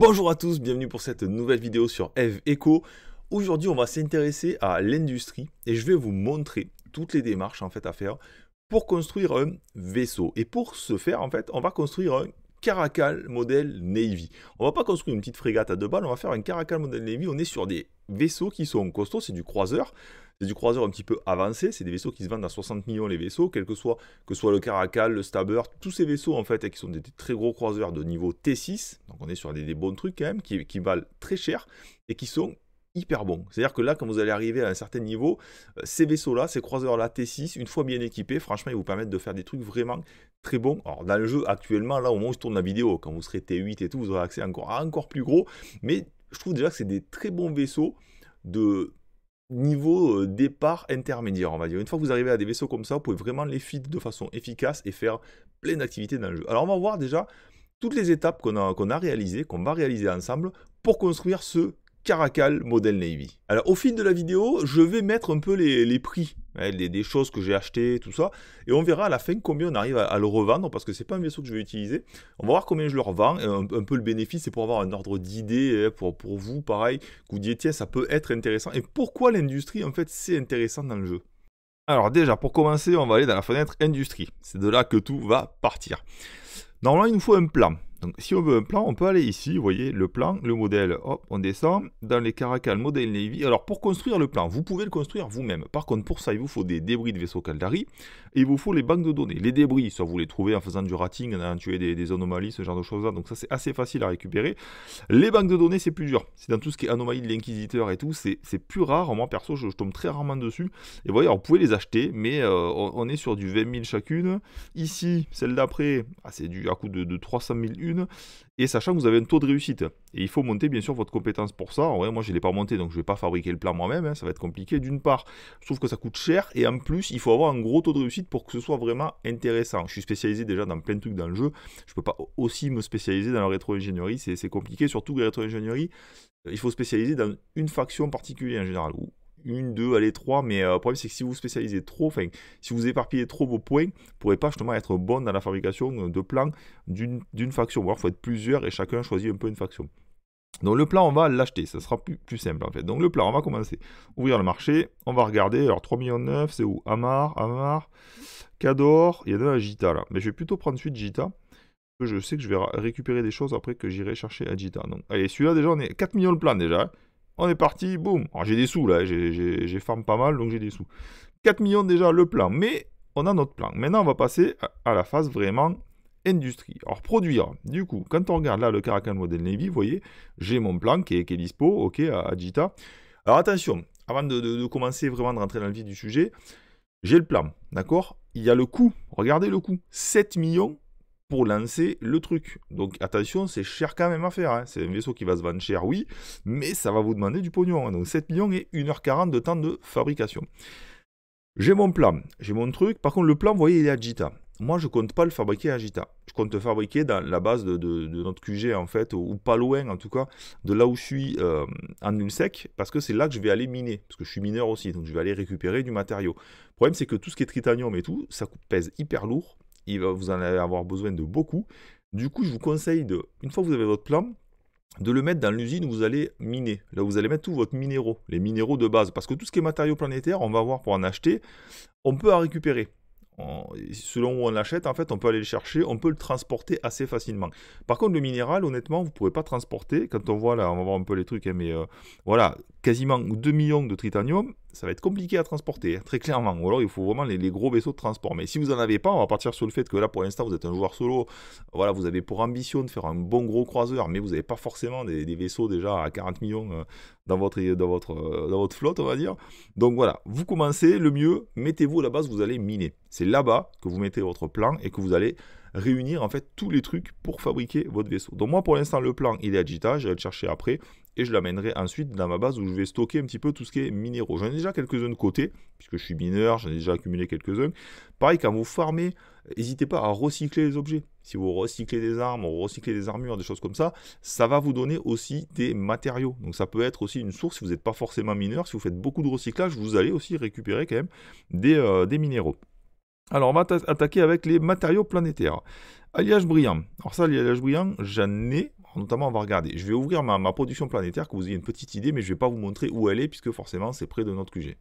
Bonjour à tous, bienvenue pour cette nouvelle vidéo sur Eve Eco. Aujourd'hui, on va s'intéresser à l'industrie et je vais vous montrer toutes les démarches en fait à faire pour construire un vaisseau. Et pour ce faire, en fait, on va construire un Caracal modèle Navy. On va pas construire une petite frégate à deux balles, on va faire un Caracal modèle Navy. On est sur des vaisseaux qui sont costauds, c'est du croiseur. C'est du croiseur un petit peu avancé, c'est des vaisseaux qui se vendent à 60 millions les vaisseaux, quel que soit, que soit le Caracal, le Stabber, tous ces vaisseaux en fait, qui sont des, très gros croiseurs de niveau T6, donc on est sur des, bons trucs quand même, qui, valent très cher et qui sont hyper bons. C'est-à-dire que là, quand vous allez arriver à un certain niveau, euh, ces vaisseaux-là, ces croiseurs-là T6, une fois bien équipés, franchement, ils vous permettent de faire des trucs vraiment très bons. Alors, dans le jeu, actuellement, là, au moment où je tourne la vidéo, quand vous serez T8 et tout, vous aurez accès encore à encore plus gros. Mais je trouve déjà que c'est des très bons vaisseaux de niveau euh, départ intermédiaire, on va dire. Une fois que vous arrivez à des vaisseaux comme ça, vous pouvez vraiment les feed de façon efficace et faire plein d'activités dans le jeu. Alors on va voir déjà toutes les étapes qu'on a, qu'on a réalisées, qu'on va réaliser ensemble pour construire ce Caracal Model Navy. Alors au fil de la vidéo, je vais mettre un peu les, prix hein, des choses que j'ai achetées, tout ça, et on verra à la fin combien on arrive à, le revendre, parce que c'est pas un vaisseau que je vais utiliser. On va voir combien je le revends, un, peu le bénéfice, c'est pour avoir un ordre d'idée, hein, pour, pour vous, pareil, que vous disiez, tiens, ça peut être intéressant. Et pourquoi l'industrie, en fait, c'est intéressant dans le jeu? Alors déjà, pour commencer, on va aller dans la fenêtre industrie. C'est de là que tout va partir. Normalement, il nous faut un plan. Donc si on veut un plan, on peut aller ici, vous voyez, le plan, le modèle, hop, on descend, dans les Caracal Model Navy. Alors pour construire le plan, vous pouvez le construire vous-même. Par contre, pour ça, il vous faut des débris de vaisseau Caldari, et il vous faut les banques de données. Les débris, soit vous les trouvez en faisant du rating, en tuer des, anomalies, ce genre de choses-là, donc ça c'est assez facile à récupérer. Les banques de données, c'est plus dur. C'est dans tout ce qui est anomalie de l'inquisiteur et tout, c'est plus rare. Moi, perso, je, tombe très rarement dessus. Et vous voyez, vous pouvez les acheter, mais euh, on, est sur du 20 000 chacune. Ici, celle d'après, ah, c'est du à coût de, de 300 000 une et sachant que vous avez un taux de réussite. Et il faut monter bien sûr votre compétence pour ça. Ouais, moi je ne l'ai pas monté, donc je ne vais pas fabriquer le plan moi-même, hein. ça va être compliqué. D'une part, je trouve que ça coûte cher, et en plus, il faut avoir un gros taux de réussite pour que ce soit vraiment intéressant. Je suis spécialisé déjà dans plein de trucs dans le jeu, je ne peux pas aussi me spécialiser dans la rétro-ingénierie, c'est compliqué, surtout que la rétro-ingénierie, il faut spécialiser dans une faction particulière en général, une, deux, allez, trois, mais euh, le problème c'est que si vous spécialisez trop, enfin, si vous éparpillez trop vos points, vous ne pourrez pas justement être bon dans la fabrication de plans d'une faction. Il faut être plusieurs et chacun choisit un peu une faction. Donc le plan, on va l'acheter, ça sera plus, simple en fait. Donc le plan, on va commencer. Ouvrir le marché, on va regarder. Alors 3 millions 9, c'est où? Amar, Amar, Cador, il y en a un Gita là. Mais je vais plutôt prendre suite Gita. Je sais que je vais récupérer des choses après que j'irai chercher à Gita. Donc allez, celui-là déjà, on est 4 millions de plan déjà. Hein. On est parti, boum. j'ai des sous là, j'ai farm pas mal, donc j'ai des sous. 4 millions déjà le plan, mais on a notre plan. Maintenant, on va passer à la phase vraiment industrie. Alors, produire, du coup, quand on regarde là le Caracal Model Navy, vous voyez, j'ai mon plan qui est, dispo, ok, à, Jita. Alors, attention, avant de, de, commencer vraiment de rentrer dans le vif du sujet, j'ai le plan, d'accord? Il y a le coût, regardez le coût, 7 millions pour lancer le truc. Donc attention, c'est cher quand même à faire. Hein. C'est un vaisseau qui va se vendre cher, oui, mais ça va vous demander du pognon. Hein. Donc 7 millions et 1h40 de temps de fabrication. J'ai mon plan, j'ai mon truc. Par contre, le plan, vous voyez, il est à Jita. Moi, je compte pas le fabriquer à Jita. Je compte le fabriquer dans la base de, notre QG, en fait, ou, pas loin, en tout cas, de là où je suis euh, en nul sec, parce que c'est là que je vais aller miner. Parce que je suis mineur aussi, donc je vais aller récupérer du matériau. Le problème, c'est que tout ce qui est tritanium et tout, ça pèse hyper lourd vous en allez avoir besoin de beaucoup. Du coup, je vous conseille de, une fois que vous avez votre plan, de le mettre dans l'usine où vous allez miner. Là, vous allez mettre tous votre minéraux, les minéraux de base. Parce que tout ce qui est matériaux planétaires, on va voir pour en acheter, on peut en récupérer selon où on l'achète, en fait, on peut aller le chercher, on peut le transporter assez facilement. Par contre, le minéral, honnêtement, vous ne pourrez pas transporter. Quand on voit là, on va voir un peu les trucs, hein, mais euh, voilà, quasiment 2 millions de tritanium, ça va être compliqué à transporter, hein, très clairement. Ou alors, il faut vraiment les, gros vaisseaux de transport. Mais si vous n'en avez pas, on va partir sur le fait que là, pour l'instant, vous êtes un joueur solo. Voilà, vous avez pour ambition de faire un bon gros croiseur, mais vous n'avez pas forcément des, vaisseaux déjà à 40 millions euh, dans, votre, euh, dans votre flotte, on va dire. Donc voilà, vous commencez, le mieux, mettez-vous à la base, vous allez miner. C'est là-bas que vous mettez votre plan et que vous allez réunir en fait tous les trucs pour fabriquer votre vaisseau. Donc moi pour l'instant le plan il est à Jita, je vais le chercher après et je l'amènerai ensuite dans ma base où je vais stocker un petit peu tout ce qui est minéraux. J'en ai déjà quelques-uns de côté puisque je suis mineur, j'en ai déjà accumulé quelques-uns. Pareil quand vous farmez, n'hésitez pas à recycler les objets. Si vous recyclez des armes, ou recyclez des armures, des choses comme ça, ça va vous donner aussi des matériaux. Donc ça peut être aussi une source si vous n'êtes pas forcément mineur, si vous faites beaucoup de recyclage, vous allez aussi récupérer quand même des, euh, des minéraux. Alors, on va attaquer avec les matériaux planétaires. Alliage brillant. Alors ça, l'alliage brillant, j'en ai. notamment, on va regarder. Je vais ouvrir ma, production planétaire, que vous ayez une petite idée, mais je ne vais pas vous montrer où elle est, puisque forcément, c'est près de notre QG.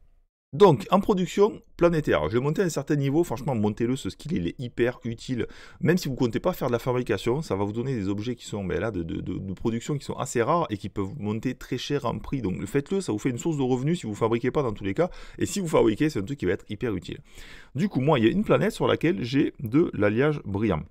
Donc, en production planétaire, je vais monter à un certain niveau. Franchement, montez-le, ce skill, il est hyper utile. Même si vous ne comptez pas faire de la fabrication, ça va vous donner des objets qui sont ben là, de, production qui sont assez rares et qui peuvent monter très cher en prix. Donc, faites-le, ça vous fait une source de revenus si vous ne fabriquez pas dans tous les cas. Et si vous fabriquez, c'est un truc qui va être hyper utile. Du coup, moi, il y a une planète sur laquelle j'ai de l'alliage brillant.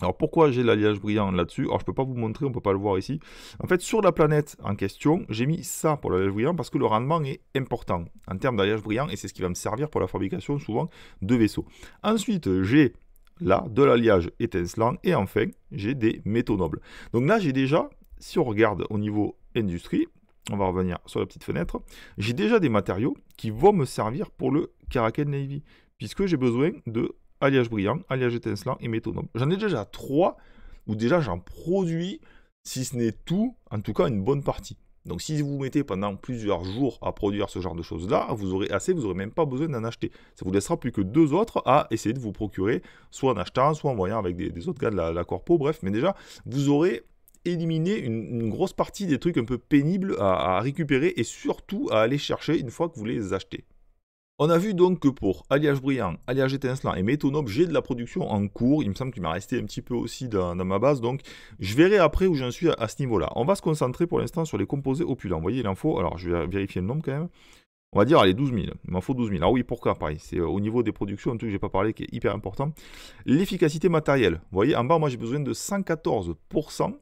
Alors pourquoi j'ai l'alliage brillant là-dessus? Alors je ne peux pas vous montrer, on ne peut pas le voir ici. En fait, sur la planète en question, j'ai mis ça pour l'alliage brillant parce que le rendement est important en termes d'alliage brillant et c'est ce qui va me servir pour la fabrication souvent de vaisseaux. Ensuite, j'ai là de l'alliage étincelant et enfin, j'ai des métaux nobles. Donc là, j'ai déjà, si on regarde au niveau industrie, on va revenir sur la petite fenêtre, j'ai déjà des matériaux qui vont me servir pour le Caracal Navy puisque j'ai besoin de alliage brillant, alliage étincelant et métaux. J'en ai déjà trois, ou déjà j'en produis, si ce n'est tout, en tout cas une bonne partie. Donc si vous mettez pendant plusieurs jours à produire ce genre de choses-là, vous aurez assez, vous n'aurez même pas besoin d'en acheter. Ça vous laissera plus que deux autres à essayer de vous procurer, soit en achetant, soit en voyant avec des, autres gars de la, corpo, bref. Mais déjà, vous aurez éliminé une, grosse partie des trucs un peu pénibles à récupérer et surtout à aller chercher une fois que vous les achetez. On a vu donc que pour alliage brillant, alliage étincelant et métaux nobles, j'ai de la production en cours. Il me semble qu'il m'a resté un petit peu aussi dans, ma base. Donc je verrai après où j'en suis à, ce niveau-là. On va se concentrer pour l'instant sur les composés opulents. Vous voyez l'info. Alors je vais vérifier le nombre quand même. On va dire, allez, 12 000. Il m'en faut 12 000. Ah oui, pourquoi Pareil, c'est au niveau des productions, un truc que je n'ai pas parlé qui est hyper important. L'efficacité matérielle. Vous voyez, en bas, moi, j'ai besoin de 114%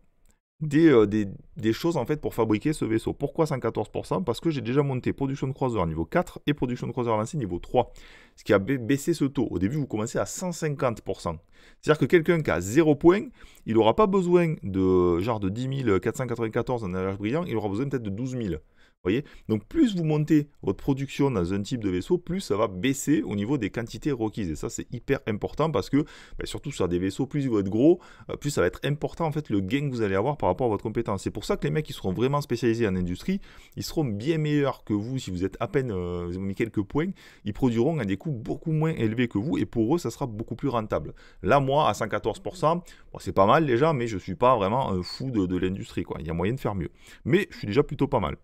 euh, des, choses en fait pour fabriquer ce vaisseau. Pourquoi 114% Parce que j'ai déjà monté production de croiseur niveau 4 et production de croiseur avancé niveau 3. Ce qui a baissé ce taux. Au début, vous commencez à 150%. C'est-à-dire que quelqu'un qui a 0 points, il n'aura pas besoin de genre de 10 494 en alliage brillant, il aura besoin peut-être de 12 000 Donc plus vous montez votre production dans un type de vaisseau, plus ça va baisser au niveau des quantités requises. Et ça, c'est hyper important parce que, ben, surtout sur des vaisseaux, plus ils vont être gros, euh, plus ça va être important en fait le gain que vous allez avoir par rapport à votre compétence. C'est pour ça que les mecs qui seront vraiment spécialisés en industrie, ils seront bien meilleurs que vous si vous êtes à peine, euh, mis quelques points, ils produiront à des coûts beaucoup moins élevés que vous et pour eux, ça sera beaucoup plus rentable. Là, moi, à 114%, c'est pas mal déjà, mais je ne suis pas vraiment un fou de, de l'industrie. Il y a moyen de faire mieux. Mais je suis déjà plutôt pas mal.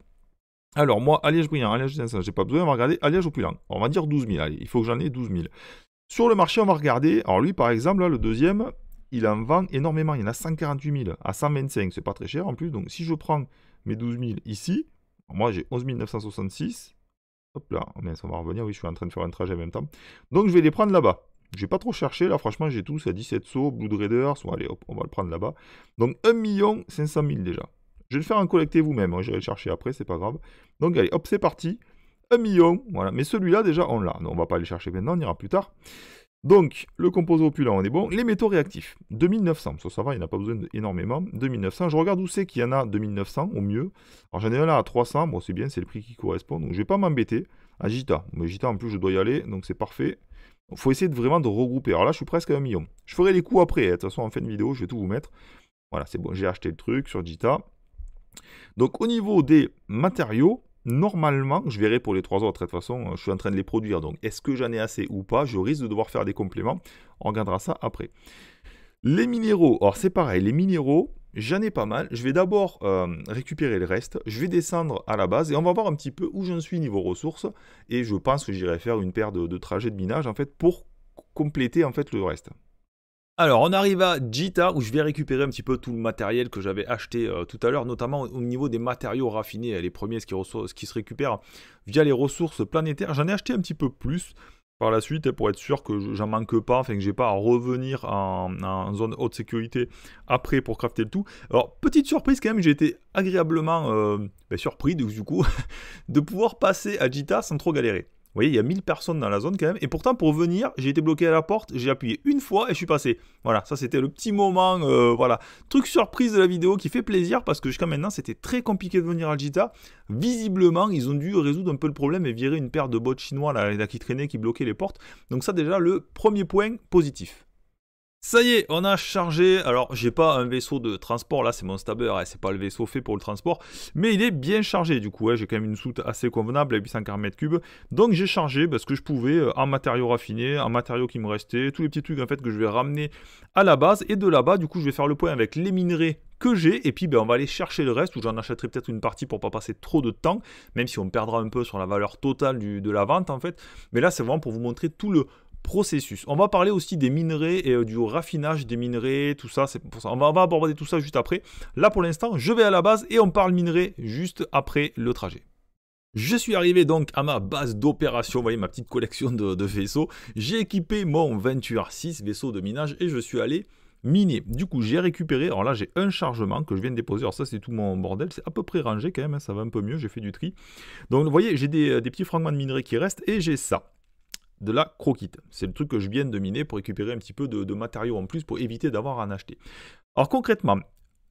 Alors, moi, alliage brillant, alliage je j'ai pas besoin, on va regarder alliage opulent. On va dire 12 000, allez, il faut que j'en ai 12 000. Sur le marché, on va regarder, alors lui, par exemple, là, le deuxième, il en vend énormément, il y en a 148 000 à 125, c'est pas très cher en plus, donc si je prends mes 12 000 ici, moi j'ai 11 966, hop là, oh, on va revenir, oui, je suis en train de faire un trajet en même temps, donc je vais les prendre là-bas. Je vais pas trop chercher, là, franchement, j'ai tous à 17 sauts, Blood Raiders, bon, allez, hop, on va le prendre là-bas. Donc 1 500 000 déjà. Je vais le faire en collecter vous-même, hein, j'irai le chercher après, c'est pas grave. Donc allez, hop, c'est parti. Un million, voilà. Mais celui-là, déjà, on l'a. On va pas aller chercher maintenant, on ira plus tard. Donc, le composé opulent, on est bon. Les métaux réactifs, 2900. Ça, va, il n'y a pas besoin énormément. 2900. Je regarde où c'est qu'il y en a 2900, au mieux. Alors, j'en ai un là à 300. Bon, c'est bien, c'est le prix qui correspond. Donc, je vais pas m'embêter. À Gita. Mais Gita, en plus, je dois y aller. Donc, c'est parfait. Il faut essayer de vraiment de regrouper. Alors là, je suis presque à un million. Je ferai les coûts après. Hein. De toute façon, en fin de vidéo, je vais tout vous mettre. Voilà, c'est bon. J'ai acheté le truc sur Gita. Donc au niveau des matériaux, normalement, je verrai pour les trois autres, de toute façon, je suis en train de les produire. Donc est-ce que j'en ai assez ou pas? Je risque de devoir faire des compléments. On regardera ça après. Les minéraux, alors c'est pareil, les minéraux, j'en ai pas mal. Je vais d'abord euh, récupérer le reste. Je vais descendre à la base et on va voir un petit peu où j'en suis niveau ressources. Et je pense que j'irai faire une paire de, de trajets de minage en fait pour compléter en fait le reste. Alors, on arrive à Jita où je vais récupérer un petit peu tout le matériel que j'avais acheté euh, tout à l'heure, notamment au niveau des matériaux raffinés, les premiers ce qui, se récupèrent via les ressources planétaires. J'en ai acheté un petit peu plus par la suite pour être sûr que j'en manque pas, enfin que j'ai pas à revenir en, zone haute sécurité après pour crafter le tout. Alors, petite surprise quand même, j'ai été agréablement euh, ben, surpris du coup de pouvoir passer à Jita sans trop galérer. Vous voyez, il y a 1000 personnes dans la zone quand même. Et pourtant, pour venir, j'ai été bloqué à la porte. J'ai appuyé une fois et je suis passé. Voilà, ça c'était le petit moment. Euh, voilà, truc surprise de la vidéo qui fait plaisir parce que jusqu'à maintenant, c'était très compliqué de venir à Jita. Visiblement, ils ont dû résoudre un peu le problème et virer une paire de bots chinois là, qui traînaient, qui bloquaient les portes. Donc, ça, déjà, le premier point positif. Ça y est, on a chargé. Alors, j'ai pas un vaisseau de transport, là, c'est mon stabber, hein, c'est pas le vaisseau fait pour le transport, mais il est bien chargé du coup. Hein, j'ai quand même une soute assez convenable à 840 mètres cubes. Donc, j'ai chargé parce que je pouvais euh, en matériaux raffinés, en matériaux qui me restaient, tous les petits trucs en fait que je vais ramener à la base. Et de là-bas, du coup, je vais faire le point avec les minerais que j'ai, et puis ben, on va aller chercher le reste, ou j'en achèterai peut-être une partie pour pas passer trop de temps, même si on perdra un peu sur la valeur totale de la vente en fait. Mais là, c'est vraiment pour vous montrer tout le processus. On va parler aussi des minerais et euh, du raffinage des minerais, tout ça, c'est pour ça. On va, aborder tout ça juste après. Là, pour l'instant, je vais à la base et on parle minerais juste après le trajet. Je suis arrivé donc à ma base d'opération, vous voyez ma petite collection de, vaisseaux. J'ai équipé mon Venture 6 vaisseau de minage et je suis allé miner. Du coup, j'ai récupéré, alors là j'ai un chargement que je viens de déposer, alors ça c'est tout mon bordel, c'est à peu près rangé quand même, hein, ça va un peu mieux, j'ai fait du tri. Donc vous voyez, j'ai des, des petits fragments de minerais qui restent et j'ai ça de la croquite. C'est le truc que je viens de miner pour récupérer un petit peu de, matériaux en plus pour éviter d'avoir à en acheter. Alors concrètement,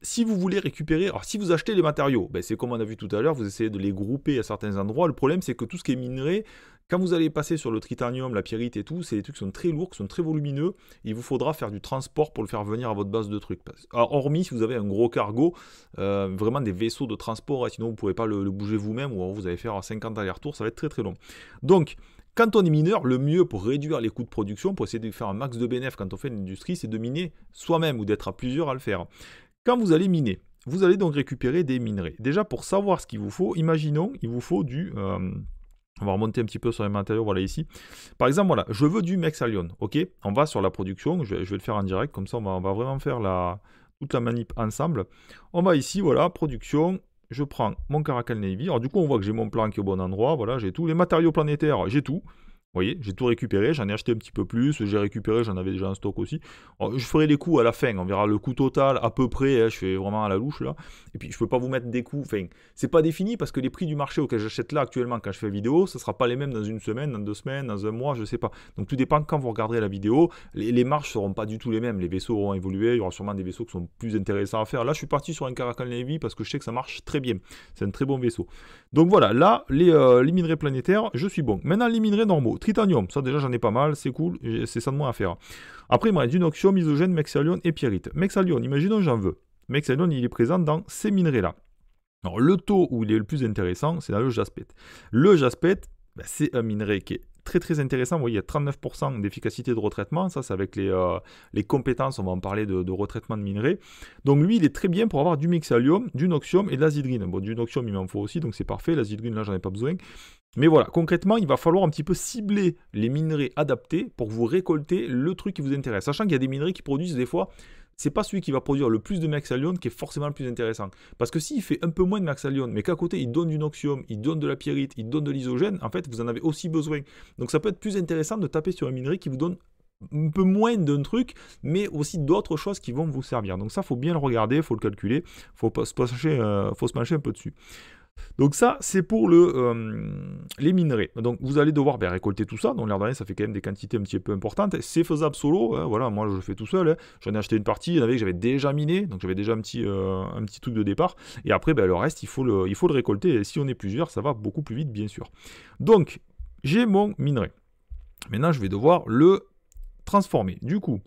si vous voulez récupérer, alors si vous achetez les matériaux, ben c'est comme on a vu tout à l'heure, vous essayez de les grouper à certains endroits. Le problème, c'est que tout ce qui est minerai, quand vous allez passer sur le tritanium, la pierrite et tout, c'est des trucs qui sont très lourds, qui sont très volumineux. Il vous faudra faire du transport pour le faire venir à votre base de trucs. Hormis si vous avez un gros cargo, euh, vraiment des vaisseaux de transport, sinon vous ne pourrez pas le, le bouger vous-même ou vous allez faire 50 allers-retours, ça va être très très long. Donc, quand on est mineur, le mieux pour réduire les coûts de production, pour essayer de faire un max de bénéfices quand on fait une industrie, c'est de miner soi-même ou d'être à plusieurs à le faire. Quand vous allez miner, vous allez donc récupérer des minerais. Déjà, pour savoir ce qu'il vous faut, imaginons, il vous faut du... Euh, on va remonter un petit peu sur les matériaux, voilà ici. Par exemple, voilà, je veux du Mexalion, ok? On va sur la production, je vais, le faire en direct, comme ça on va, vraiment faire la, toute la manip ensemble. On va ici, voilà, production, je prends mon Caracal Navy. Alors du coup, on voit que j'ai mon plan qui est au bon endroit. Voilà, j'ai tous les matériaux planétaires, j'ai tout. Vous voyez, j'ai tout récupéré, j'en ai acheté un petit peu plus, j'ai récupéré, j'en avais déjà en stock aussi. je ferai les coûts à la fin, on verra le coût total à peu près, hein, je fais vraiment à la louche là. Et puis je peux pas vous mettre des coûts, enfin, c'est pas défini parce que les prix du marché auquel j'achète là actuellement quand je fais vidéo, ce sera pas les mêmes dans une semaine, dans deux semaines, dans un mois, je sais pas. Donc tout dépend quand vous regarderez la vidéo, les, les marges seront pas du tout les mêmes, les vaisseaux auront évolué, il y aura sûrement des vaisseaux qui sont plus intéressants à faire. Là, je suis parti sur un Caracal Navy parce que je sais que ça marche très bien, c'est un très bon vaisseau. Donc voilà, là, les, euh, les minerais planétaires, je suis bon. Maintenant, les minerais normaux, tritanium, ça déjà j'en ai pas mal, c'est cool, c'est ça de moins à faire. Après, il me reste du noxium, isogène, mexalion et pierrite. Mexalion, imaginons j'en veux. Mexalion, il est présent dans ces minerais-là. Alors, le taux où il est le plus intéressant, c'est dans le jaspette. Le jaspette, ben, c'est un minerai qui est très très intéressant. Vous voyez, il y a 39% d'efficacité de retraitement. Ça, c'est avec les, euh, compétences. On va en parler de, retraitement de minerais. Donc, lui, il est très bien pour avoir du mexalium, du noxium et de l'azidrine. Bon, du noxium, il m'en faut aussi, donc c'est parfait. L'azidrine, là, j'en ai pas besoin. Mais voilà, concrètement, il va falloir un petit peu cibler les minerais adaptés pour vous récolter le truc qui vous intéresse. Sachant qu'il y a des minerais qui produisent des fois c'est pas celui qui va produire le plus de Maxalion qui est forcément le plus intéressant. Parce que s'il fait un peu moins de Maxalion, mais qu'à côté il donne du Noxium, il donne de la pierrite, il donne de l'isogène, en fait vous en avez aussi besoin. Donc ça peut être plus intéressant de taper sur un minerai qui vous donne un peu moins d'un truc, mais aussi d'autres choses qui vont vous servir. Donc ça, faut bien le regarder, faut le calculer, faut, se pencher, euh, faut se pencher un peu dessus. Donc ça, c'est pour le, euh, les minerais. Donc vous allez devoir ben, récolter tout ça. Donc l'air de ça fait quand même des quantités un petit peu importantes. C'est faisable solo. Hein, voilà, moi je le fais tout seul. Hein. J'en ai acheté une partie. Il y en avait que j'avais déjà miné. Donc j'avais déjà un petit, euh, un petit truc de départ. Et après, ben, le reste, il faut le, il faut le récolter. Et si on est plusieurs, ça va beaucoup plus vite, bien sûr. Donc j'ai mon minerai. Maintenant, je vais devoir le transformer. Du coup,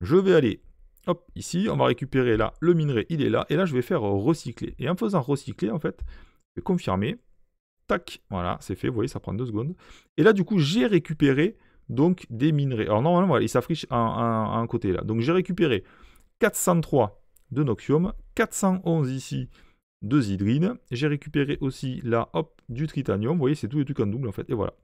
je vais aller Hop, ici, on va récupérer là le minerai, il est là, et là je vais faire recycler. Et en faisant recycler, en fait, confirmer. Tac, voilà, c'est fait, vous voyez, ça prend deux secondes. Et là, du coup, j'ai récupéré donc des minerais. Alors normalement, il s'affiche à, un côté là. Donc j'ai récupéré 403 de noxium, 411 ici de zidrine. J'ai récupéré aussi là, hop, du tritanium. Vous voyez, c'est tout les trucs en double en fait. Et voilà.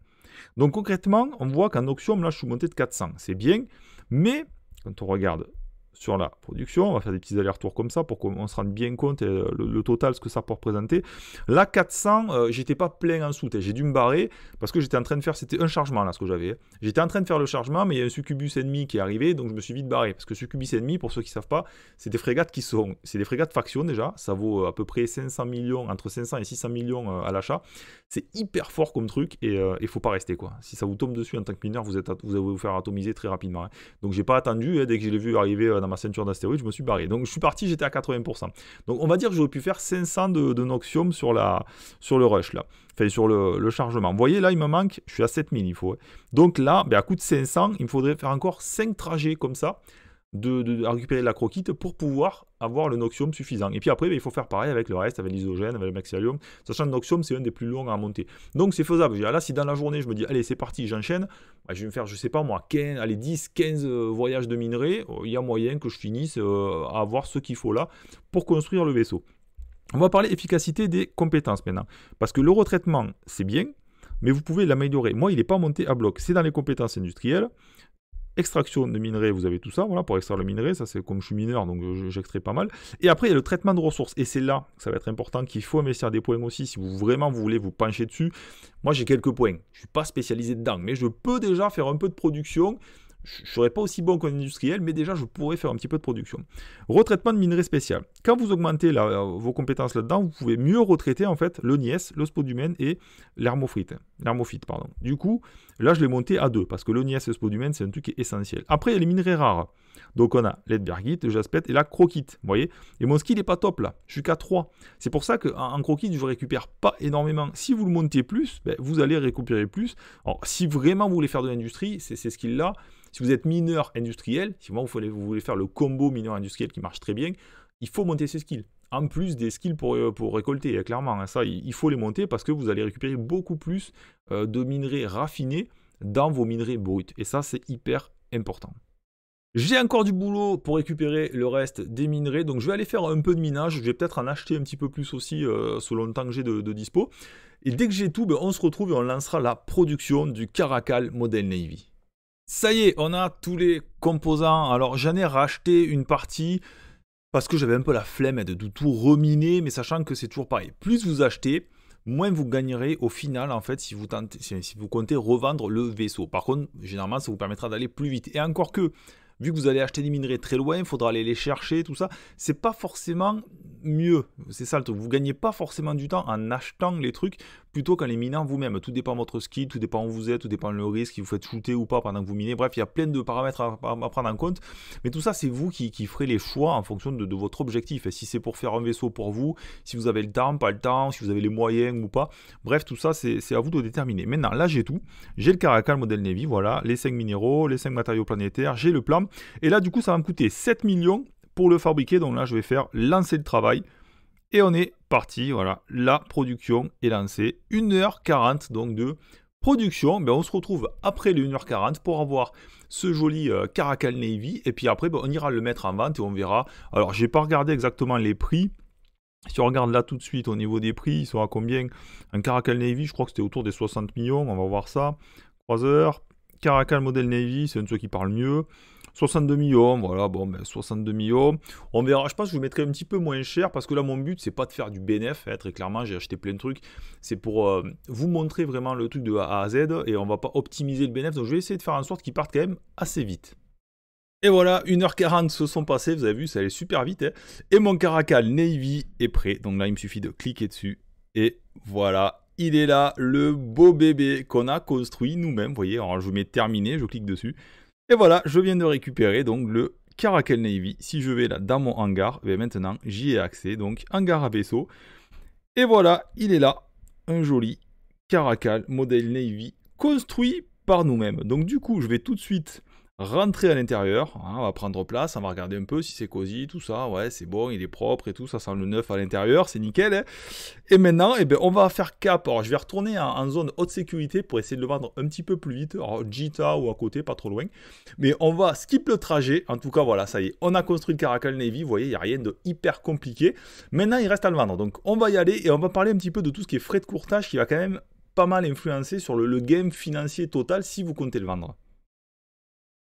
Donc concrètement, on voit qu'en noxium, là, je suis monté de 400. C'est bien, mais quand on regarde sur la production. On va faire des petits allers-retours comme ça pour qu'on se rende bien compte euh, le, total, ce que ça peut représenter. Là, 400, euh, j'étais pas plein en soute. J'ai dû me barrer parce que j'étais en train de faire, c'était un chargement là ce que j'avais. J'étais en train de faire le chargement, mais il y a un succubus ennemi qui est arrivé, donc je me suis vite barré. Parce que succubus ennemi, pour ceux qui savent pas, c'est des frégates qui sont, c'est des frégates faction déjà. Ça vaut à peu près 500 millions, entre 500 et 600 millions euh, à l'achat. C'est hyper fort comme truc et il faut pas rester quoi. Si ça vous tombe dessus en tant que mineur, vous, êtes, vous allez vous faire atomiser très rapidement. Hein. Donc j'ai pas attendu, hein, dès que je l'ai vu arriver dans ma ceinture d'astéroïdes, je me suis barré. Donc je suis parti, j'étais à 80%. Donc on va dire que j'aurais pu faire 500 de, Noxium sur, le rush là. Enfin sur le, chargement. Vous voyez là il me manque, je suis à 7000 il faut. Donc là, ben, à coût de 500, il me faudrait faire encore 5 trajets comme ça. De, récupérer de la croquite pour pouvoir avoir le noxium suffisant. Et puis après, ben, il faut faire pareil avec le reste, avec l'isogène, avec le maxillium, sachant que le noxium, c'est un des plus longs à monter. Donc c'est faisable. Là, si dans la journée, je me dis, allez, c'est parti, j'enchaîne, ben, je vais me faire, je sais pas moi, 15, allez, 10, 15 euh, voyages de minerais, il y a moyen que je finisse euh, à avoir ce qu'il faut là pour construire le vaisseau. On va parler efficacité des compétences maintenant. Parce que le retraitement, c'est bien, mais vous pouvez l'améliorer. Moi, il n'est pas monté à bloc. C'est dans les compétences industrielles. Extraction de minerais, vous avez tout ça, voilà, pour extraire le minerai, ça c'est comme je suis mineur, donc j'extrais pas mal. Et après, il y a le traitement de ressources, et c'est là, ça va être important, qu'il faut investir des points aussi, si vous vraiment vous voulez vous pencher dessus. Moi j'ai quelques points, je ne suis pas spécialisé dedans, mais je peux déjà faire un peu de production, je ne serai pas aussi bon qu'un industriel, mais déjà je pourrais faire un petit peu de production. Retraitement de minerais spécial. Quand vous augmentez vos compétences là-dedans, vous pouvez mieux retraiter en fait le niès, le spodumène et. L'hermophite, pardon. Du coup, là je l'ai monté à deux parce que le le spodumène c'est un truc qui est essentiel. Après, il y a les minerais rares. Donc on a l'Edbergite, le jaspette et la croquite. Vous voyez Et mon skill n'est pas top là. Je suis qu'à 3. C'est pour ça qu'en en croquite, je ne récupère pas énormément. Si vous le montez plus, ben, vous allez récupérer plus. Alors, si vraiment vous voulez faire de l'industrie, c'est ces skills-là. Si vous êtes mineur industriel, si vous voulez, vous voulez faire le combo mineur industriel qui marche très bien, il faut monter ces skills. En plus des skills pour, euh, pour récolter, hein, clairement, hein, ça, il faut les monter parce que vous allez récupérer beaucoup plus euh, de minerais raffinés dans vos minerais bruts. Et ça, c'est hyper important. J'ai encore du boulot pour récupérer le reste des minerais, donc je vais aller faire un peu de minage, je vais peut-être en acheter un petit peu plus aussi euh, selon le temps que j'ai de, dispo. Et dès que j'ai tout, ben, on se retrouve et on lancera la production du Caracal Model Navy. Ça y est, on a tous les composants. Alors j'en ai racheté une partie parce que j'avais un peu la flemme de tout reminer, mais sachant que c'est toujours pareil. Plus vous achetez, moins vous gagnerez au final en fait si vous, tentez, si vous comptez revendre le vaisseau. Par contre, généralement, ça vous permettra d'aller plus vite. Et encore que, vu que vous allez acheter des minerais très loin, il faudra aller les chercher, tout ça, c'est pas forcément mieux. C'est ça le truc. Vous gagnez pas forcément du temps en achetant les trucs plutôt qu'en les minant vous-même. Tout dépend de votre skill, tout dépend où vous êtes, tout dépend le risque, si vous faites shooter ou pas pendant que vous minez. Bref, il y a plein de paramètres à, prendre en compte. Mais tout ça, c'est vous qui, ferez les choix en fonction de, votre objectif. Et si c'est pour faire un vaisseau pour vous, si vous avez le temps, pas le temps, si vous avez les moyens ou pas. Bref, tout ça, c'est à vous de déterminer. Maintenant, là, j'ai tout. J'ai le Caracal modèle Navy, voilà, les 5 minéraux, les 5 matériaux planétaires, j'ai le plan. Et là, du coup, ça va me coûter 7 millions pour le fabriquer. Donc là, je vais faire lancer le travail. Et on est parti, voilà, la production est lancée. 1h40 donc de production. Ben, on se retrouve après les 1h40 pour avoir ce joli euh, Caracal Navy. Et puis après, ben, on ira le mettre en vente et on verra. Alors, j'ai pas regardé exactement les prix. Si on regarde là tout de suite au niveau des prix, ils sont à combien? Un Caracal Navy, je crois que c'était autour des 60 millions. On va voir ça. 3 heures. Caracal Model Navy, c'est un de ceux qui parle mieux. 62 millions, voilà, bon, ben 62 millions. On verra, je pense que je vous mettrai un petit peu moins cher parce que là, mon but, c'est pas de faire du bénéf, hein, très clairement, j'ai acheté plein de trucs. C'est pour euh, vous montrer vraiment le truc de A à Z et on va pas optimiser le bénéf. Donc, je vais essayer de faire en sorte qu'il parte quand même assez vite. Et voilà, 1h40 se sont passées, vous avez vu, ça allait super vite. Hein. Et mon Caracal Navy est prêt. Donc là, il me suffit de cliquer dessus. Et voilà, il est là, le beau bébé qu'on a construit nous-mêmes. Vous voyez, alors je mets terminé, je clique dessus. Et voilà, je viens de récupérer donc le Caracal Navy. Si je vais là dans mon hangar, eh maintenant j'y ai accès, donc hangar à vaisseau. Et voilà, il est là, un joli Caracal modèle Navy construit par nous-mêmes. Donc du coup, je vais tout de suite rentrer à l'intérieur, hein, on va prendre place, on va regarder un peu si c'est cosy, tout ça, ouais c'est bon, il est propre et tout, ça sent le neuf à l'intérieur, c'est nickel. Hein. Et maintenant, eh ben, on va faire cap, alors je vais retourner en, zone haute sécurité pour essayer de le vendre un petit peu plus vite, alors Jita ou à côté, pas trop loin, mais on va skip le trajet, en tout cas voilà, ça y est, on a construit le Caracal Navy, vous voyez, il n'y a rien de hyper compliqué, maintenant il reste à le vendre, donc on va y aller et on va parler un petit peu de tout ce qui est frais de courtage qui va quand même pas mal influencer sur le game financier total si vous comptez le vendre.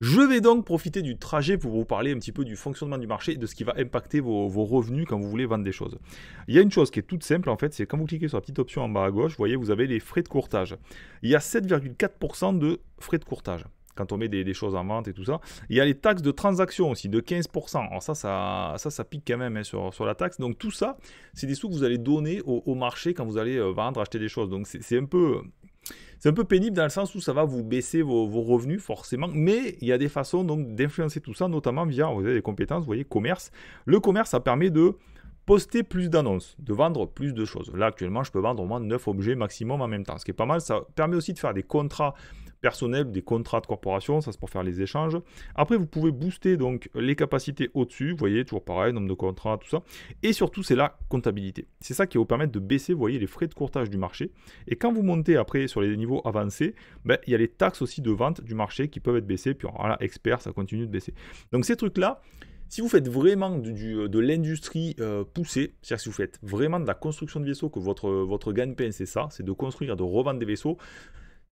Je vais donc profiter du trajet pour vous parler un petit peu du fonctionnement du marché et de ce qui va impacter vos, revenus quand vous voulez vendre des choses. Il y a une chose qui est toute simple en fait, c'est quand vous cliquez sur la petite option en bas à gauche, vous voyez, vous avez les frais de courtage. Il y a 7,4% de frais de courtage quand on met des, choses en vente et tout ça. Il y a les taxes de transaction aussi de 15%. Alors ça, ça, ça, pique quand même hein, sur, sur, la taxe. Donc tout ça, c'est des sous que vous allez donner au, marché quand vous allez euh, vendre, acheter des choses. Donc c'est un peu c'est un peu pénible dans le sens où ça va vous baisser vos, revenus forcément, mais il y a des façons donc d'influencer tout ça, notamment via vous avez des compétences, vous voyez, commerce. Le commerce, ça permet de poster plus d'annonces, de vendre plus de choses. Là, actuellement, je peux vendre au moins 9 objets maximum en même temps, ce qui est pas mal. Ça permet aussi de faire des contrats personnels, des contrats de corporation, ça c'est pour faire les échanges. Après, vous pouvez booster donc les capacités au-dessus, vous voyez, toujours pareil, nombre de contrats, tout ça. Et surtout, c'est la comptabilité. C'est ça qui va vous permettre de baisser, vous voyez, les frais de courtage du marché. Et quand vous montez après sur les niveaux avancés, ben, il y a les taxes aussi de vente du marché qui peuvent être baissées. Puis voilà, expert, ça continue de baisser. Donc ces trucs-là, si vous faites vraiment de l'industrie euh, poussée, c'est-à-dire si vous faites vraiment de la construction de vaisseaux, que votre, votre gagne-pain c'est ça, c'est de construire, de revendre des vaisseaux,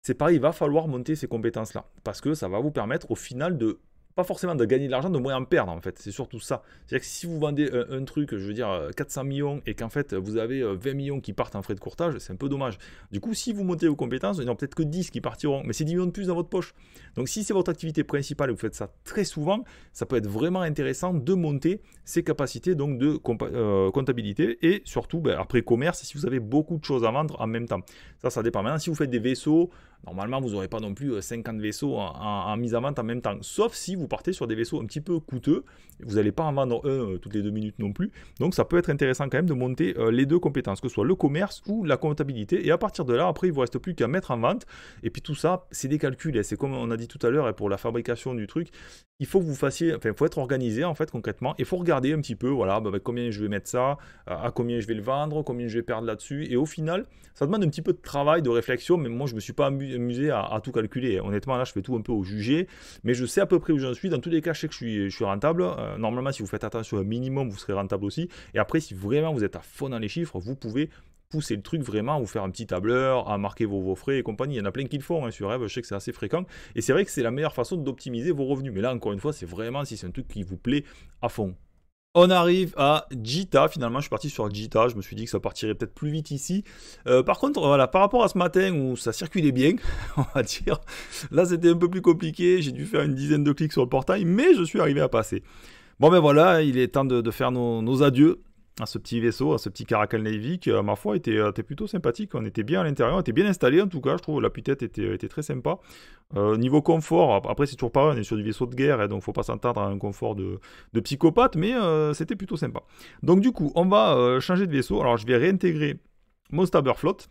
c'est pareil, il va falloir monter ces compétences-là. Parce que ça va vous permettre au final de pas forcément de gagner de l'argent, de moins en perdre en fait. C'est surtout ça. C'est-à-dire que si vous vendez un, truc, je veux dire 400 millions, et qu'en fait vous avez 20 euh, millions qui partent en frais de courtage, c'est un peu dommage. Du coup, si vous montez vos compétences, il n'y en a peut-être que 10 qui partiront, mais c'est 10 millions de plus dans votre poche. Donc si c'est votre activité principale et vous faites ça très souvent, ça peut être vraiment intéressant de monter ces capacités donc de euh, comptabilité et surtout ben, après commerce si vous avez beaucoup de choses à vendre en même temps. Ça, ça dépend. Maintenant, si vous faites des vaisseaux, normalement vous n'aurez pas non plus 50 euh, vaisseaux en mise à vente en même temps, sauf si vous partez sur des vaisseaux un petit peu coûteux. Vous n'allez pas en vendre un euh, toutes les deux minutes non plus. Donc ça peut être intéressant quand même de monter euh, les deux compétences, que ce soit le commerce ou la comptabilité. Et à partir de là, après, il ne vous reste plus qu'à mettre en vente. Et puis tout ça, c'est des calculs. C'est comme on a dit tout à l'heure, et pour la fabrication du truc, il faut que vous fassiez, enfin, il faut être organisé en fait concrètement. Il faut regarder un petit peu, voilà, bah, bah, combien je vais mettre ça, à combien je vais le vendre, combien je vais perdre là-dessus. Et au final, ça demande un petit peu de travail, de réflexion. Mais moi, je me suis pas amusé à, tout calculer. Honnêtement, là, je fais tout un peu au jugé. Mais je sais à peu près où j'en suis. Dans tous les cas, je sais que je suis, rentable. Euh, normalement, si vous faites attention un minimum, vous serez rentable aussi. Et après, si vraiment vous êtes à fond dans les chiffres, vous pouvez pousser le truc vraiment, vous faire un petit tableur, à marquer vos, frais et compagnie. Il y en a plein qui le font hein, sur Rêve, je sais que c'est assez fréquent. Et c'est vrai que c'est la meilleure façon d'optimiser vos revenus. Mais là, encore une fois, c'est vraiment si c'est un truc qui vous plaît à fond. On arrive à Jita. Finalement, je suis parti sur Jita. Je me suis dit que ça partirait peut-être plus vite ici. Euh, par contre, voilà, par rapport à ce matin où ça circulait bien, on va dire, là c'était un peu plus compliqué. J'ai dû faire une dizaine de clics sur le portail, mais je suis arrivé à passer. Bon ben voilà, il est temps de, faire nos adieux à ce petit vaisseau, à ce petit Caracal Navy qui, à ma foi, était, euh, était, plutôt sympathique. On était bien à l'intérieur, on était bien installé en tout cas. Je trouve la tête était, était très sympa. Euh, niveau confort, après c'est toujours pareil, on est sur du vaisseau de guerre, et donc faut pas s'entendre à un confort de, psychopathe, mais euh, c'était plutôt sympa. Donc du coup, on va changer de vaisseau. Alors je vais réintégrer mon Stabber Flotte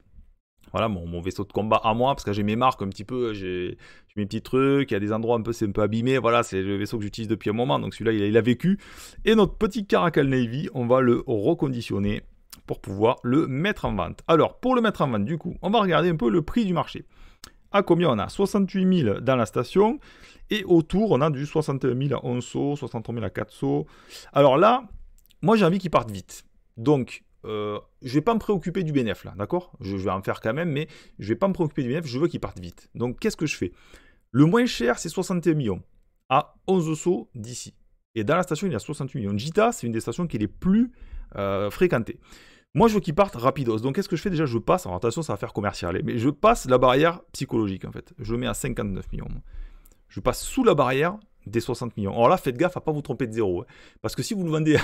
voilà mon, vaisseau de combat à moi parce que j'ai mes marques un petit peu j'ai mes petits trucs il y a des endroits un peu c'est un peu abîmé voilà c'est le vaisseau que j'utilise depuis un moment donc celui-là il, a vécu. Et notre petit Caracal Navy on va le reconditionner pour pouvoir le mettre en vente. Alors pour le mettre en vente du coup on va regarder un peu le prix du marché. À combien on a? 68 000 dans la station et autour on a du 61 000 à 11 sauts 63 000 à 4 sauts. Alors là moi j'ai envie qu'ils partent vite. Donc euh, je vais pas me préoccuper du bénéfice là, d'accord? Je, vais en faire quand même, mais je vais pas me préoccuper du bénéfice, je veux qu'il parte vite. Donc qu'est-ce que je fais? Le moins cher, c'est 61 millions, à 11 sauts d'ici. Et dans la station, il y a 68 millions. Jita, c'est une des stations qui est les plus euh, fréquentées. Moi, je veux qu'il parte rapidos. Donc, qu'est-ce que je fais? Déjà Je passe, alors attention, ça va faire commercial, mais je passe la barrière psychologique, en fait. Je mets à 59 millions. Je passe sous la barrière des 60 millions. Alors là, faites gaffe à pas vous tromper de zéro. Hein. Parce que si vous le vendez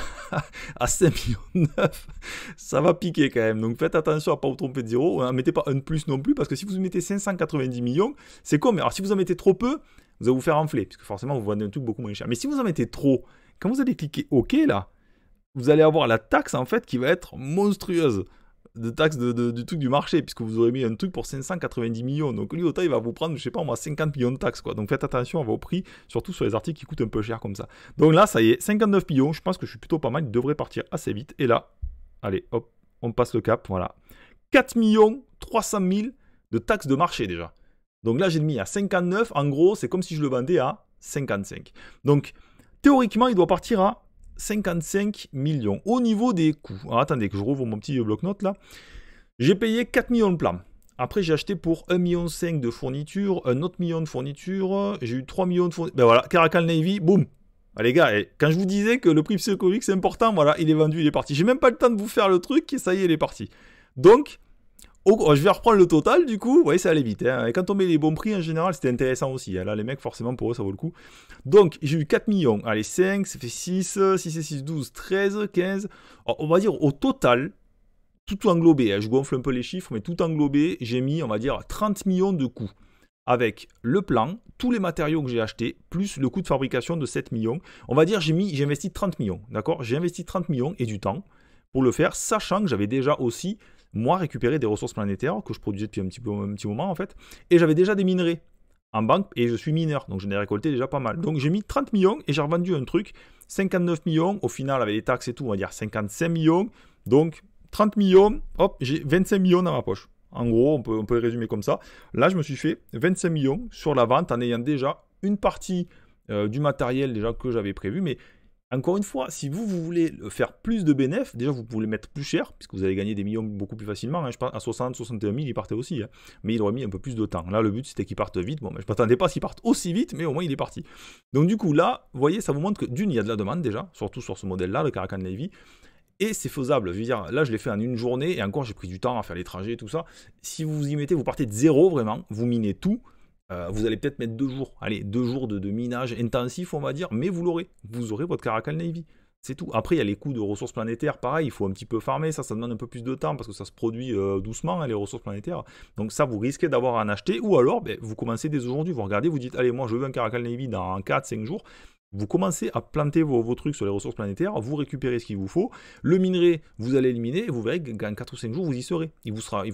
à 5 millions 9, ça va piquer quand même. Donc faites attention à pas vous tromper de zéro. Ne mettez pas un plus non plus. Parce que si vous mettez 590 millions, c'est comme. Alors si vous en mettez trop peu, vous allez vous faire enfler. Parce que forcément, vous vendez un truc beaucoup moins cher. Mais si vous en mettez trop, quand vous allez cliquer OK là, vous allez avoir la taxe en fait qui va être monstrueuse de taxes du truc du marché, puisque vous aurez mis un truc pour 590 millions. Donc lui, autant, il va vous prendre, je sais pas, moi, 50 millions de taxes, quoi. Donc faites attention à vos prix, surtout sur les articles qui coûtent un peu cher comme ça. Donc là, ça y est, 59 millions, je pense que je suis plutôt pas mal, il devrait partir assez vite. Et là, allez, hop, on passe le cap, voilà. 4 millions 300 000 de taxes de marché déjà. Donc là, j'ai mis à 59, en gros, c'est comme si je le vendais à 55. Donc, théoriquement, il doit partir à 55 millions. Au niveau des coûts, attendez que je rouvre mon petit bloc-notes là. J'ai payé 4 millions de plans. Après, j'ai acheté pour 1,5 million de fournitures, un autre million de fournitures. J'ai eu 3 millions de fournitures. Ben voilà, Caracal Navy, boum. Ah, les gars, quand je vous disais que le prix psychologique c'est important, voilà, il est vendu, il est parti. J'ai même pas le temps de vous faire le truc et ça y est, il est parti. Donc, je vais reprendre le total du coup. Vous voyez, ça allait vite. Hein. Et quand on met les bons prix en général, c'était intéressant aussi. Hein. Là, les mecs, forcément, pour eux, ça vaut le coup. Donc, j'ai eu 4 millions. Allez, 5, ça fait 6. 6 et 6, 12, 13, 15. on va dire au total, tout englobé. Hein. Je gonfle un peu les chiffres, mais tout englobé, j'ai mis, on va dire, 30 millions de coûts. Avec le plan, tous les matériaux que j'ai achetés, plus le coût de fabrication de 7 millions. On va dire, j'ai mis, j'ai investi 30 millions. D'accord? J'ai investi 30 millions et du temps pour le faire, sachant que j'avais déjà aussi moi, récupérer des ressources planétaires que je produisais depuis un petit, peu, un petit moment en fait. Et j'avais déjà des minerais en banque et je suis mineur, donc je n'ai récolté déjà pas mal. Donc j'ai mis 30 millions et j'ai revendu un truc, 59 millions, au final avec les taxes et tout, on va dire 55 millions, donc 30 millions, hop, j'ai 25 millions dans ma poche. En gros, on peut, on peut le résumer comme ça. Là, je me suis fait 25 millions sur la vente en ayant déjà une partie euh, du matériel déjà que j'avais prévu, mais encore une fois, si vous, voulez faire plus de bénéfices, déjà vous pouvez mettre plus cher, puisque vous allez gagner des millions beaucoup plus facilement. Hein. Je pense à 60, 61 000, il partait aussi, hein. mais il aurait mis un peu plus de temps. Là, le but c'était qu'il parte vite. Bon, mais je ne m'attendais pas s'il parte aussi vite, mais au moins il est parti. Donc du coup, là, vous voyez, ça vous montre que d'une, il y a de la demande déjà, surtout sur ce modèle-là, le Caracan Navy. Et c'est faisable. Je veux dire, là, je l'ai fait en une journée, et encore, j'ai pris du temps à faire les trajets et tout ça. Si vous vous y mettez, vous partez de zéro vraiment, vous minez tout. Euh, vous allez peut-être mettre deux jours, allez, deux jours de, minage intensif, on va dire, mais vous l'aurez. Vous aurez votre Caracal Navy. C'est tout. Après, il y a les coûts de ressources planétaires. Pareil, il faut un petit peu farmer. Ça, ça demande un peu plus de temps parce que ça se produit euh, doucement, hein, les ressources planétaires. Donc ça, vous risquez d'avoir à en acheter. Ou alors, ben, vous commencez dès aujourd'hui. Vous regardez, vous dites, allez, moi, je veux un Caracal Navy dans 4-5 jours. Vous commencez à planter vos, trucs sur les ressources planétaires, vous récupérez ce qu'il vous faut, le minerai, vous allez éliminer, et vous verrez qu'en 4 ou 5 jours, vous y serez. Il vous, sera, il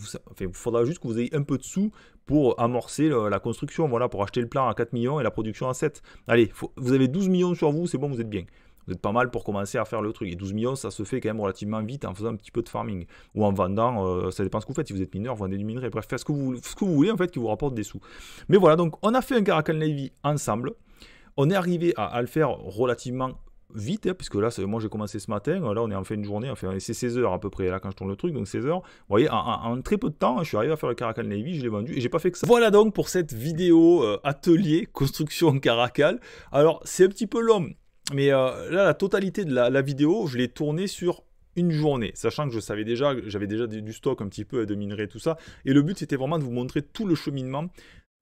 faudra juste que vous ayez un peu de sous pour amorcer la construction, voilà, pour acheter le plan à 4 millions et la production à 7. Allez, vous avez 12 millions sur vous, c'est bon, vous êtes bien. Vous êtes pas mal pour commencer à faire le truc. Et 12 millions, ça se fait quand même relativement vite en faisant un petit peu de farming. Ou en vendant, euh, ça dépend ce que vous faites. Si vous êtes mineur, vendez du minerai. Bref, faites ce que vous, ce que vous voulez en fait qui vous rapporte des sous. Mais voilà, donc on a fait un Caracal Navy ensemble. On est arrivé à, le faire relativement vite, hein, puisque là, moi j'ai commencé ce matin, là on est en fin de journée, enfin, c'est 16 heures à peu près là quand je tourne le truc, donc 16 heures. Vous voyez, en, très peu de temps, je suis arrivé à faire le Caracal Navy, je l'ai vendu et j'ai pas fait que ça. Voilà donc pour cette vidéo euh, atelier construction Caracal. Alors c'est un petit peu long, mais euh, là, la totalité de la, vidéo, je l'ai tournée sur une journée, sachant que je savais déjà, j'avais déjà du stock un petit peu de minerais, tout ça. Et le but, c'était vraiment de vous montrer tout le cheminement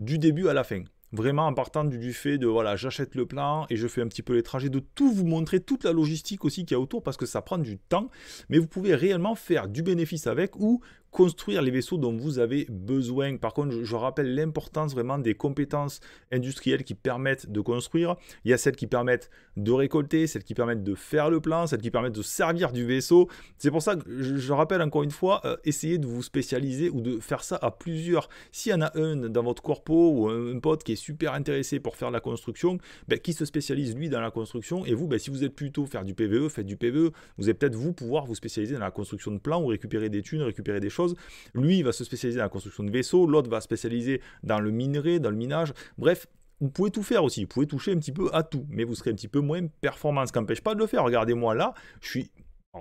du début à la fin. Vraiment en partant du, fait de voilà, j'achète le plan et je fais un petit peu les trajets, de tout vous montrer, toute la logistique aussi qu'il y a autour parce que ça prend du temps, mais vous pouvez réellement faire du bénéfice avec ou construire les vaisseaux dont vous avez besoin. Par contre, je, rappelle l'importance vraiment des compétences industrielles qui permettent de construire. Il y a celles qui permettent de récolter, celles qui permettent de faire le plan, celles qui permettent de servir du vaisseau. C'est pour ça que je, rappelle encore une fois, euh, essayez de vous spécialiser ou de faire ça à plusieurs. S'il y en a un dans votre corpo ou un, pote qui est super intéressé pour faire la construction, ben, qui se spécialise lui dans la construction et vous, ben, si vous êtes plutôt faire du PVE, faites du PVE. Vous allez peut-être vous pouvoir vous spécialiser dans la construction de plans ou récupérer des thunes, récupérer des choses lui, va se spécialiser dans la construction de vaisseaux, l'autre va se spécialiser dans le minerai, dans le minage. Bref, vous pouvez tout faire aussi, vous pouvez toucher un petit peu à tout, mais vous serez un petit peu moins performant, ce qui n'empêche pas de le faire. Regardez-moi là, je suis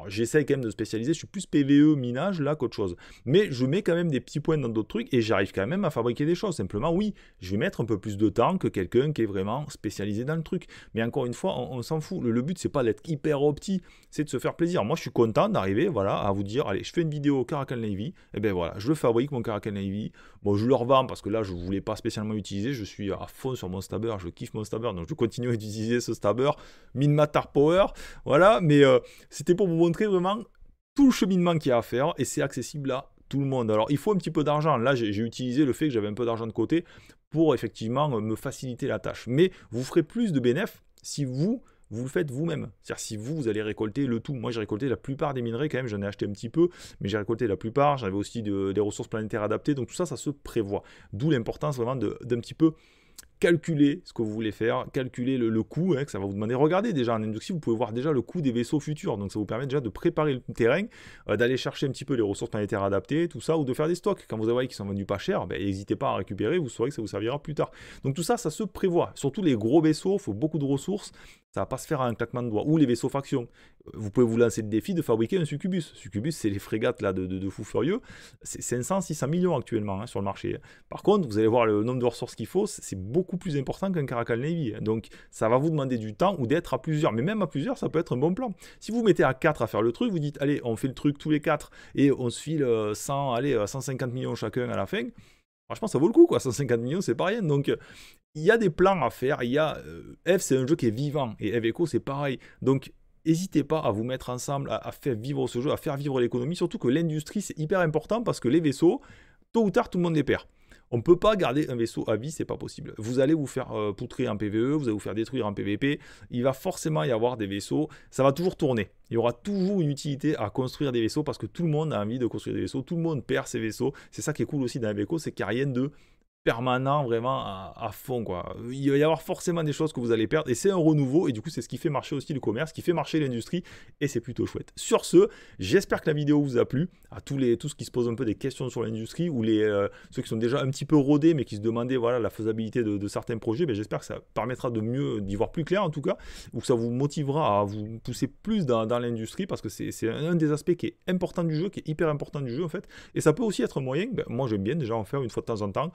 J'essaie quand même de spécialiser, je suis plus PVE minage là qu'autre chose. Mais je mets quand même des petits points dans d'autres trucs et j'arrive quand même à fabriquer des choses. Simplement, oui, je vais mettre un peu plus de temps que quelqu'un qui est vraiment spécialisé dans le truc. Mais encore une fois, on, s'en fout. Le, but, c'est pas d'être hyper opti, c'est de se faire plaisir. Moi, je suis content d'arriver voilà, à vous dire allez, je fais une vidéo Caracal Navy. Et eh ben voilà, je fabrique mon Caracal Navy. Bon, je le revends parce que là, je ne voulais pas spécialement utiliser. Je suis à fond sur mon stabber, je kiffe mon stabber. Donc, je continue à utiliser ce stabber. Min Matar Power. Voilà, mais euh, c'était pour vous montrer vraiment tout le cheminement qu'il y a à faire et c'est accessible à tout le monde. Alors il faut un petit peu d'argent. Là j'ai utilisé le fait que j'avais un peu d'argent de côté pour effectivement me faciliter la tâche. Mais vous ferez plus de bénéfices si vous vous le faites vous-même. C'est-à-dire si vous, vous allez récolter le tout. Moi, j'ai récolté la plupart des minerais quand même, j'en ai acheté un petit peu, mais j'ai récolté la plupart. J'avais aussi des ressources planétaires adaptées, donc tout ça, ça se prévoit. D'où l'importance vraiment d'un petit peu calculer ce que vous voulez faire, calculer le, coût hein, que ça va vous demander. Regardez déjà en industrie, vous pouvez voir déjà le coût des vaisseaux futurs. Donc ça vous permet déjà de préparer le terrain, euh, d'aller chercher un petit peu les ressources planétaires adaptées, tout ça, ou de faire des stocks. Quand vous voyez qu'ils sont vendus pas cher, ben, n'hésitez pas à récupérer, vous saurez que ça vous servira plus tard. Donc tout ça, ça se prévoit. Surtout les gros vaisseaux, il faut beaucoup de ressources. Ça va pas se faire à un claquement de doigts. Ou les vaisseaux factions. Euh, vous pouvez vous lancer le défi de fabriquer un succubus. Succubus, c'est les frégates là, de, de, fous furieux. C'est 500, 600 millions actuellement hein, sur le marché. Par contre, vous allez voir le nombre de ressources qu'il faut, c'est beaucoup plus important qu'un Caracal Navy. Donc ça va vous demander du temps ou d'être à plusieurs. Mais même à plusieurs, ça peut être un bon plan. Si vous mettez à 4 à faire le truc, vous dites, allez, on fait le truc tous les 4 et on se file 100, euh, allez, 150 euh, millions chacun à la fin. Franchement, ça vaut le coup, quoi. 150 millions, c'est pas rien. Donc, il y a des plans à faire. Il y a euh, F, c'est un jeu qui est vivant et F Echo, c'est pareil. Donc, n'hésitez pas à vous mettre ensemble, à, faire vivre ce jeu, à faire vivre l'économie. Surtout que l'industrie, c'est hyper important parce que les vaisseaux, tôt ou tard, tout le monde les perd. On ne peut pas garder un vaisseau à vie, c'est pas possible. Vous allez vous faire euh, poutrer en PVE, vous allez vous faire détruire en PVP. Il va forcément y avoir des vaisseaux. Ça va toujours tourner. Il y aura toujours une utilité à construire des vaisseaux parce que tout le monde a envie de construire des vaisseaux. Tout le monde perd ses vaisseaux. C'est ça qui est cool aussi dans Veco, c'est qu'il n'y a rien de permanent, vraiment à, fond. Quoi. Il va y avoir forcément des choses que vous allez perdre et c'est un renouveau et du coup c'est ce qui fait marcher aussi le commerce, qui fait marcher l'industrie et c'est plutôt chouette. Sur ce, j'espère que la vidéo vous a plu. À tous les tous ceux qui se posent un peu des questions sur l'industrie ou les euh, ceux qui sont déjà un petit peu rodés mais qui se demandaient voilà la faisabilité de, certains projets, ben, j'espère que ça permettra de mieux d'y voir plus clair en tout cas ou que ça vous motivera à vous pousser plus dans, l'industrie parce que c'est un des aspects qui est important du jeu, qui est hyper important du jeu en fait et ça peut aussi être moyen. Ben, moi j'aime bien déjà en faire une fois de temps en temps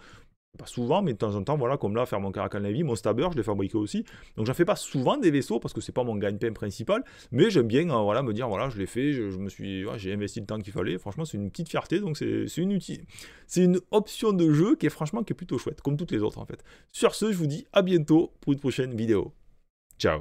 pas souvent, mais de temps en temps, voilà, comme là, faire mon Caracal Navy, mon Stabber, je l'ai fabriqué aussi. Donc, j'en fais pas souvent des vaisseaux parce que c'est pas mon gagne-pain principal, mais j'aime bien, euh, voilà, me dire, voilà, je l'ai fait, je, me suis, j'ai investi le temps qu'il fallait. Franchement, c'est une petite fierté, donc c'est une c'est une option de jeu qui est franchement qui plutôt chouette, comme toutes les autres en fait. Sur ce, je vous dis à bientôt pour une prochaine vidéo. Ciao.